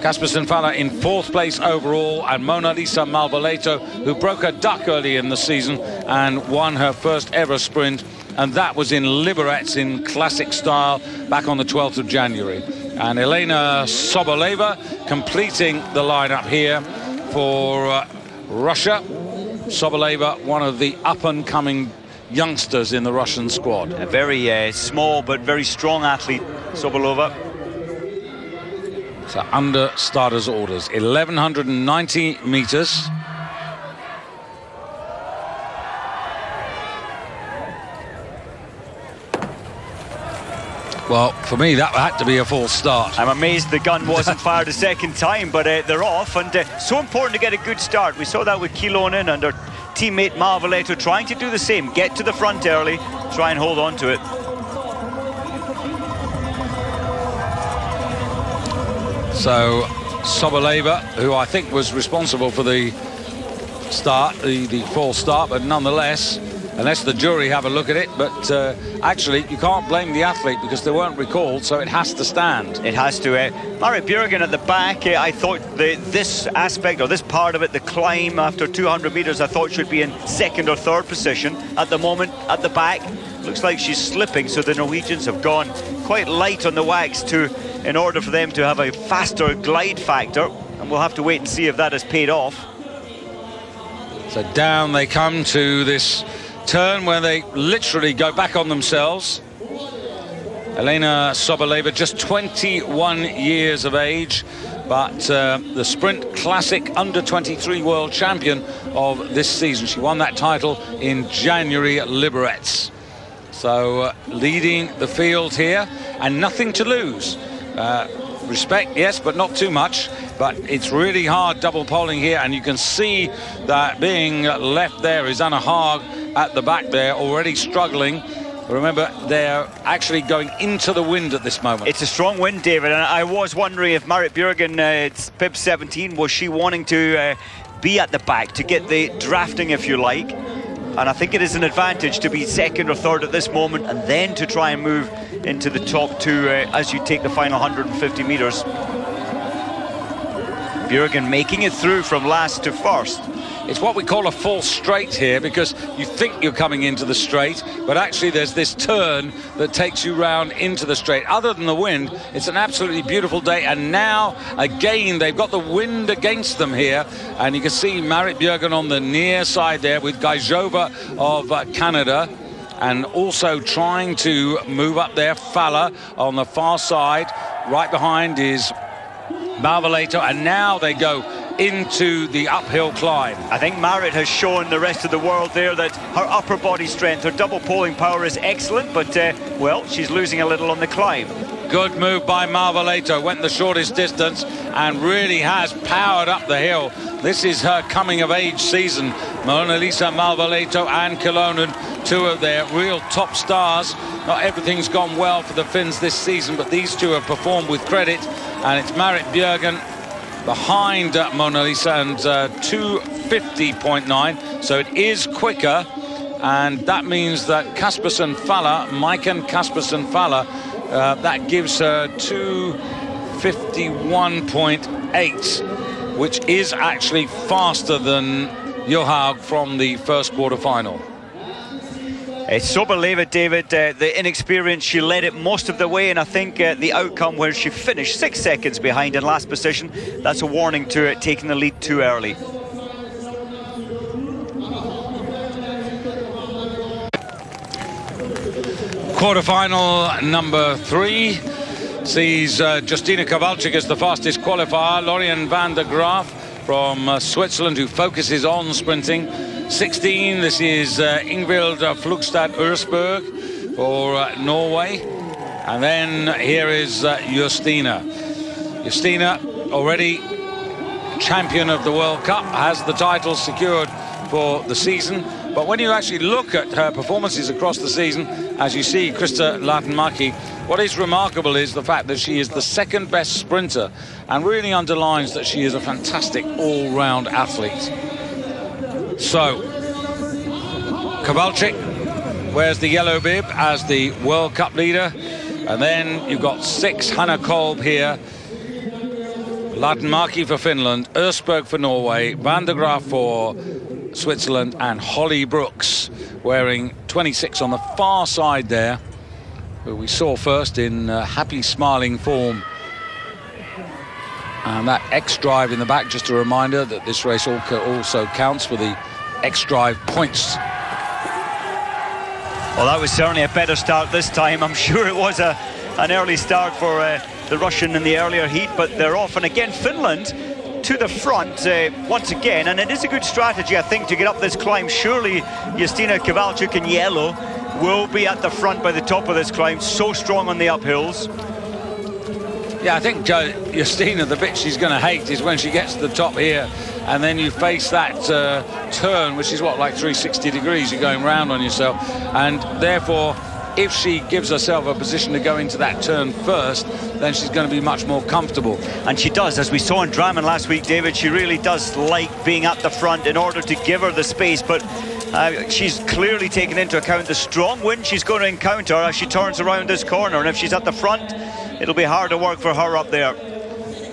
Caspersen Falla in fourth place overall, and Mona Lisa Malvalehto, who broke her duck early in the season and won her first ever sprint, and that was in Liberec in classic style back on the 12th of January. And Elena Soboleva completing the lineup here for uh, Russia. Soboleva, one of the up-and-coming youngsters in the Russian squad. A very uh, small but very strong athlete, Soboleva. So under starters orders, 1190 meters. Well, for me, that had to be a false start. I'm amazed the gun wasn't fired a second time, but uh, they're off, and uh, so important to get a good start. We saw that with Kyllönen and our teammate Malvalehto trying to do the same, get to the front early, try and hold on to it. So Soboleva, who I think was responsible for the start, the, the false start, but nonetheless, unless the jury have a look at it. But uh, actually, you can't blame the athlete because they weren't recalled, so it has to stand. It has to. Uh, Marit Bjørgen at the back, uh, I thought the, this aspect or this part of it, the climb after 200 metres, I thought should be in second or third position. At the moment, at the back, looks like she's slipping, so the Norwegians have gone quite light on the wax to in order for them to have a faster glide factor. And we'll have to wait and see if that has paid off. So down they come to this turn where they literally go back on themselves. Elena Soboleva, just 21 years of age, but uh, the Sprint Classic Under-23 World Champion of this season. She won that title in January at Liberec. So uh, leading the field here and nothing to lose. Uh, respect, yes, but not too much. But it's really hard double poling here, and you can see that being left there is Anna Haag at the back there, already struggling. Remember, they're actually going into the wind at this moment. It's a strong wind, David, and I was wondering if Marit Bjørgen, uh, it's Pip 17, was she wanting to uh, be at the back to get the drafting, if you like? And I think it is an advantage to be second or third at this moment and then to try and move into the top two uh, as you take the final 150 metres. Bjørgen making it through from last to first. It's what we call a false straight here because you think you're coming into the straight, but actually there's this turn that takes you round into the straight. Other than the wind, it's an absolutely beautiful day. And now, again, they've got the wind against them here. And you can see Marit Bjørgen on the near side there with Gaiazova of uh, Canada and also trying to move up there. Falla on the far side. Right behind is Malvalehto, and now they go into the uphill climb. I think Marit has shown the rest of the world there that her upper body strength, her double poling power is excellent, but, uh, well, she's losing a little on the climb. Good move by Malvalehto, went the shortest distance and really has powered up the hill. This is her coming of age season. Mona Lisa Malvalehto and Kyllönen, two of their real top stars. Not everything's gone well for the Finns this season, but these two have performed with credit. And it's Marit Bjørgen behind uh, Mona-Liisa and uh, 250.9. So it is quicker. And that means that Caspersen Falla, Maiken Caspersen Falla, uh, that gives her 251.8, which is actually faster than Johaug from the first quarter It's Soboleva, David, uh, the inexperience, she led it most of the way, and I think uh, the outcome where she finished six seconds behind in last position, that's a warning to uh, taking the lead too early. Quarterfinal number three sees uh, Justyna Kowalczyk as the fastest qualifier. Laurien van der Graaff from uh, Switzerland, who focuses on sprinting. 16, this is uh, Ingvild Flugstad Østberg for uh, Norway. And then here is uh, Justyna. Justyna, already champion of the World Cup, has the title secured for the season. But when you actually look at her performances across the season, as you see Krista Lähteenmäki, what is remarkable is the fact that she is the second best sprinter and really underlines that she is a fantastic all-round athlete. So, Kowalczyk wears the yellow bib as the World Cup leader. And then you've got six Hanna Kolb here Lähteenmäki for Finland, Østberg for Norway, Van der Graaff for Switzerland, and Holly Brooks wearing 26 on the far side there, who we saw first in uh, happy smiling form. And that X drive in the back, just a reminder that this race also counts for the X drive points. Well, that was certainly a better start this time. I'm sure it was a, an early start for. Uh, the Russian in the earlier heat, but they're off. And again, Finland to the front uh, once again. And it is a good strategy, I think, to get up this climb. Surely Justyna Kowalczyk in yellow will be at the front by the top of this climb. So strong on the uphills. Yeah, I think uh, Justyna, the bit she's going to hate is when she gets to the top here and then you face that uh, turn, which is what, like 360 degrees, you're going round on yourself. And therefore, if she gives herself a position to go into that turn first, then she's going to be much more comfortable. And she does, as we saw in Drammen last week, David, she really does like being at the front in order to give her the space. But uh, she's clearly taken into account the strong wind she's going to encounter as she turns around this corner. And if she's at the front, it'll be hard to work for her up there.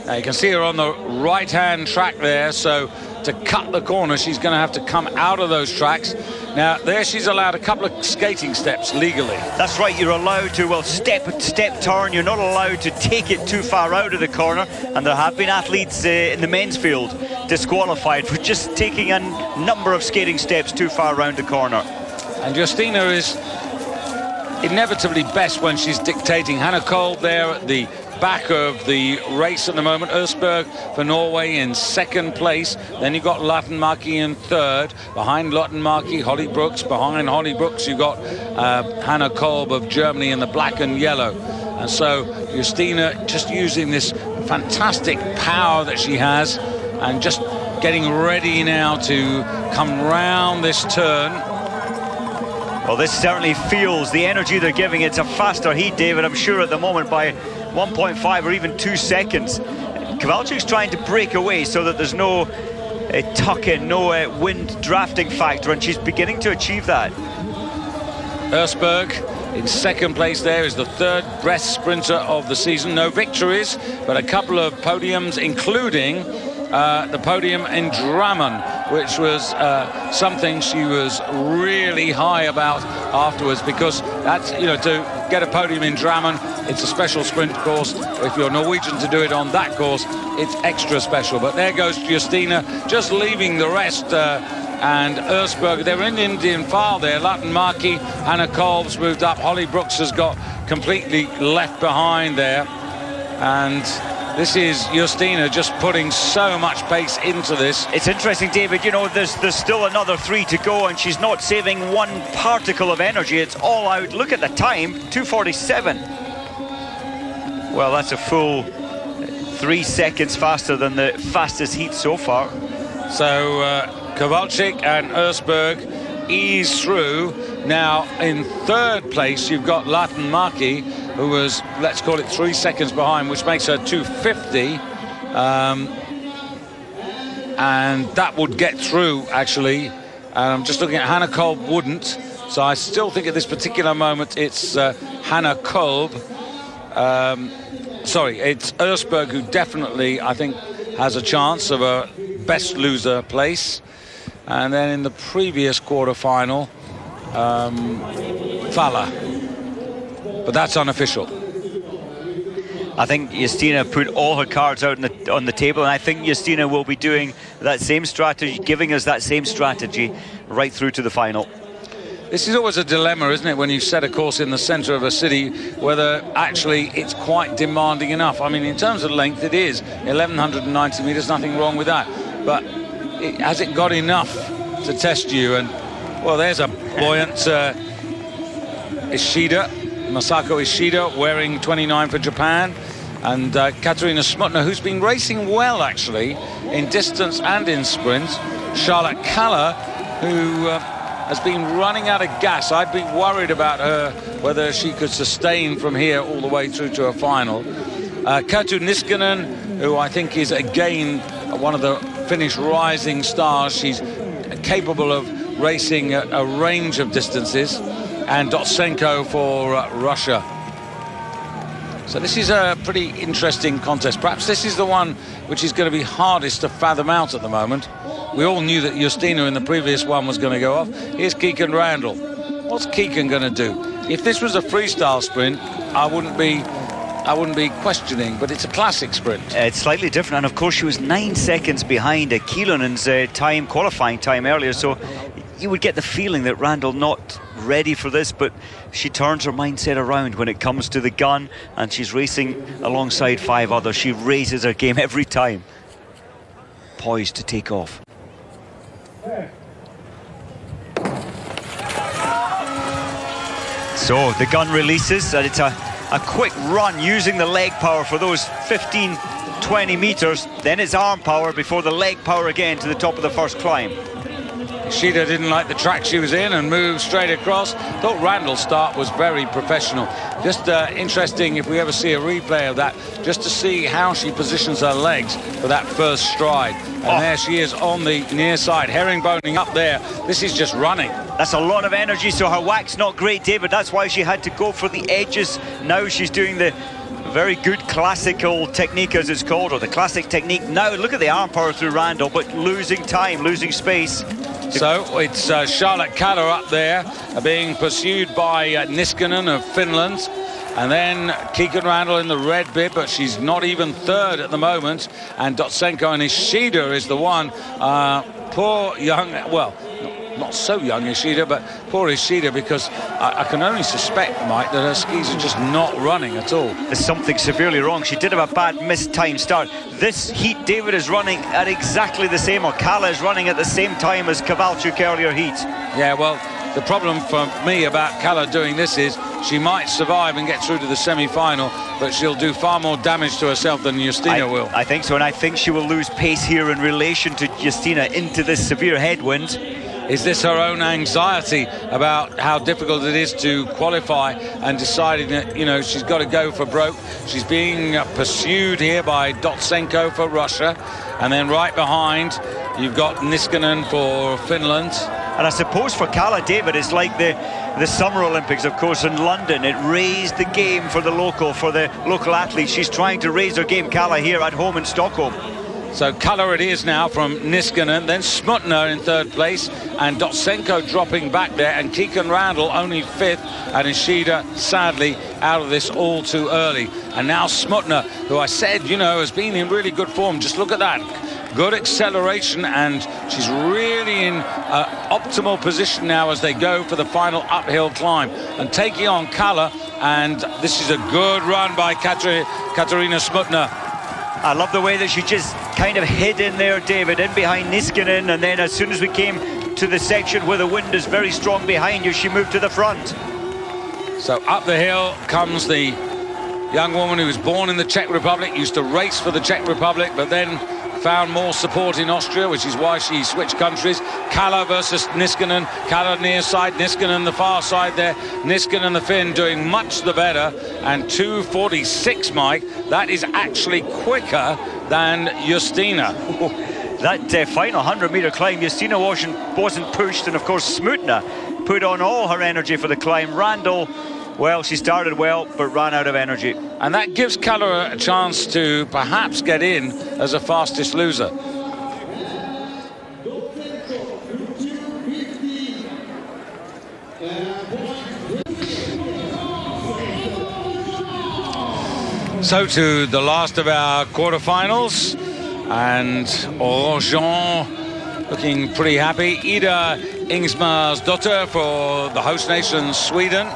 Now you can see her on the right-hand track there, so to cut the corner, she's going to have to come out of those tracks. Now, there she's allowed a couple of skating steps legally. That's right, you're allowed to, well, step step turn. You're not allowed to take it too far out of the corner. And there have been athletes uh, in the men's field disqualified for just taking a number of skating steps too far around the corner. And Justyna is inevitably best when she's dictating. Hanna Kolb there at the back of the race at the moment. Østberg for Norway in second place. Then you've got Lähteenmäki in third. Behind Lähteenmäki, Holly Brooks. Behind Holly Brooks, you've got uh, Hanna Kolb of Germany in the black and yellow. And so Justyna just using this fantastic power that she has and just getting ready now to come round this turn. Well, this certainly feels the energy they're giving. It's a faster heat, David, I'm sure, at the moment by 1.5 or even two seconds. Kowalczyk's trying to break away so that there's no uh, tuck in, no uh, wind drafting factor, and she's beginning to achieve that. Østberg in second place there is the third best sprinter of the season. No victories, but a couple of podiums, including uh, the podium in Drammen, which was uh, something she was really high about afterwards because that's, you know, to get a podium in Drammen, it's a special sprint course. If you're Norwegian to do it on that course, it's extra special. But there goes Justyna, just leaving the rest. Uh, and Østberg, they're in Indian file there. Lähteenmäki, Hanna Kolb's moved up. Holly Brooks has got completely left behind there. And this is Justyna just putting so much pace into this. It's interesting, David, you know, there's, there's still another three to go and she's not saving one particle of energy. It's all out. Look at the time, 247. Well, that's a full three seconds faster than the fastest heat so far. So uh, Kowalczyk and Østberg ease through. Now, in third place, you've got Lähteenmäki, who was, let's call it three seconds behind, which makes her 250. Um, and that would get through, actually. And I'm just looking at Hanna Kolb wouldn't. So I still think at this particular moment it's uh, Hanna Kolb. Um, sorry, it's Østberg who definitely, I think, has a chance of a best loser place. And then in the previous quarter-final, um, Falla but that's unofficial. I think Justyna put all her cards out on the, on the table, and I think Justyna will be doing that same strategy, giving us that same strategy right through to the final. This is always a dilemma, isn't it, when you set a course in the centre of a city, whether actually it's quite demanding enough. I mean, in terms of length, it is 1,190 metres, nothing wrong with that. But it, has it got enough to test you? And, well, there's a buoyant uh, Ishida Masako Ishida wearing 29 for Japan. And uh, Katerina Smutna, who's been racing well, actually, in distance and in sprint. Charlotte Kalla, who uh, has been running out of gas. I'd be worried about her, whether she could sustain from here all the way through to a final. Uh, Kerttu Niskanen, who I think is, again, one of the Finnish rising stars. She's capable of racing a, a range of distances and Dotsenko for uh, Russia. So this is a pretty interesting contest. Perhaps this is the one which is going to be hardest to fathom out at the moment. We all knew that Justyna in the previous one was going to go off. Here's Kikkan Randall. What's Kikkan going to do? If this was a freestyle sprint, I wouldn't be I wouldn't be questioning, but it's a classic sprint. it's slightly different, and of course she was nine seconds behind uh, Kyllönen's uh, time, qualifying time earlier, so you would get the feeling that Randall not ready for this, but she turns her mindset around when it comes to the gun, and she's racing alongside five others. She raises her game every time. Poised to take off. So the gun releases, and it's a a quick run using the leg power for those 15, 20 metres. Then it's arm power before the leg power again to the top of the first climb. Shida didn't like the track she was in and moved straight across. Thought Randall's start was very professional. Just uh, interesting if we ever see a replay of that, just to see how she positions her legs for that first stride. And oh. there she is on the near side, herringboning up there. This is just running. That's a lot of energy, so her whack's not great, David. That's why she had to go for the edges. Now she's doing the very good classical technique, as it's called, or the classic technique. Now look at the arm power through Randall, but losing time, losing space. So it's uh, Charlotte Kalla up there, uh, being pursued by uh, Niskanen of Finland. And then Kikkan Randall in the red bib, but she's not even third at the moment. And Dotsenko and Ishida is the one. Uh, poor young, well, not so young Ishida, but poor Ishida because I, I, can only suspect, Mike, that her skis are just not running at all. There's something severely wrong. She did have a bad missed time start. This heat, David is running at exactly the same, or Kalla is running at the same time as Kowalczyk earlier heat. Yeah, well, the problem for me about Kalla doing this is she might survive and get through to the semi-final, but she'll do far more damage to herself than Justyna will. I think so, and I think she will lose pace here in relation to Justyna into this severe headwind. Is this her own anxiety about how difficult it is to qualify and deciding that, you know, she's got to go for broke? She's being pursued here by Dotsenko for Russia. And then right behind, you've got Niskanen for Finland. And I suppose for Kalla David, it's like the the Summer Olympics, of course, in London. It raised the game for the local, for the local athletes. She's trying to raise her game, Kalla, here at home in Stockholm. So Kalla it is now from Niskanen, then Smutna in third place, and Dotsenko dropping back there, and Kikkan Randall only fifth, and Ishida sadly out of this all too early. And now Smutna, who I said, you know, has been in really good form. Just look at that. Good acceleration, and she's really in uh, optimal position now as they go for the final uphill climb. And taking on Kalla, and this is a good run by Katerina Smutna. I love the way that she just kind of hid in there, David, in behind Niskanen, and then as soon as we came to the section where the wind is very strong behind you, she moved to the front. So up the hill comes the young woman who was born in the Czech Republic, used to race for the Czech Republic, but then found more support in Austria, which is why she switched countries. Kalla versus Niskanen. Kalla near side, Niskanen the far side there. Niskanen the Finn doing much the better. And 2.46, Mike, that is actually quicker than Justyna. that uh, final 100-metre climb, Justyna wasn't, wasn't pushed. And, of course, Smutna put on all her energy for the climb. Randall well, she started well, but ran out of energy. And that gives Kalla a chance to perhaps get in as a fastest loser. So to the last of our quarterfinals, and Orangeon looking pretty happy. Ida Ingemarsdotter for the host nation, Sweden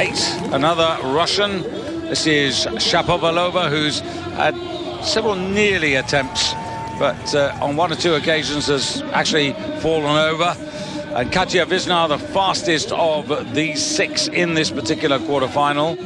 eight, another Russian. This is Shapovalova, who's had several nearly attempts, but uh, on one or two occasions has actually fallen over. And Katja Višnar, the fastest of these six in this particular quarterfinal.